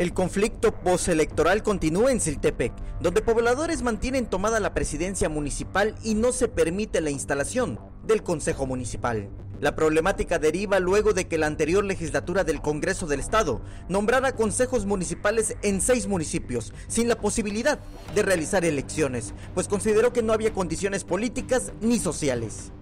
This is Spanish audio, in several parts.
El conflicto postelectoral continúa en Siltepec, donde pobladores mantienen tomada la presidencia municipal y no se permite la instalación del Consejo Municipal. La problemática deriva luego de que la anterior legislatura del Congreso del Estado nombrara consejos municipales en seis municipios, sin la posibilidad de realizar elecciones, pues consideró que no había condiciones políticas ni sociales.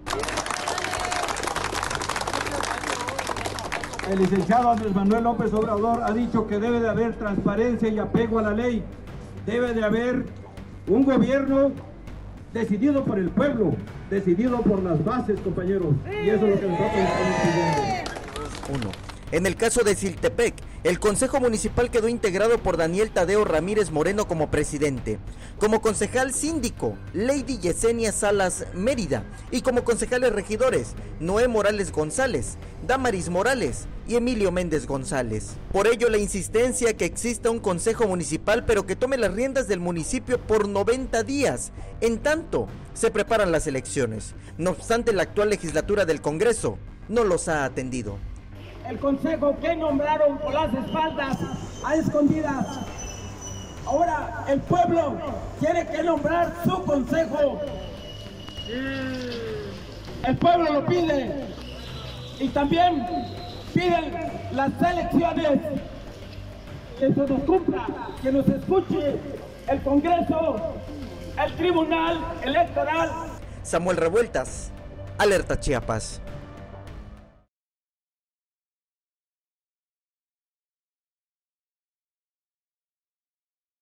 El licenciado Andrés Manuel López Obrador ha dicho que debe de haber transparencia y apego a la ley. Debe de haber un gobierno decidido por el pueblo, decidido por las bases, compañeros. Y eso es lo que nosotros estamos pidiendo. Uno. En el caso de Siltepec, el Consejo Municipal quedó integrado por Daniel Tadeo Ramírez Moreno como presidente, como concejal síndico, Lady Yesenia Salas Mérida, y como concejales regidores, Noé Morales González, Damaris Morales y Emilio Méndez González. Por ello, la insistencia que exista un Consejo Municipal, pero que tome las riendas del municipio por 90 días, en tanto se preparan las elecciones. No obstante, la actual legislatura del Congreso no los ha atendido el consejo que nombraron por las espaldas a escondidas. Ahora el pueblo tiene que nombrar su consejo. El pueblo lo pide y también piden las elecciones. Que se nos cumpla, que nos escuche el Congreso, el Tribunal Electoral. Samuel Revueltas, Alerta Chiapas.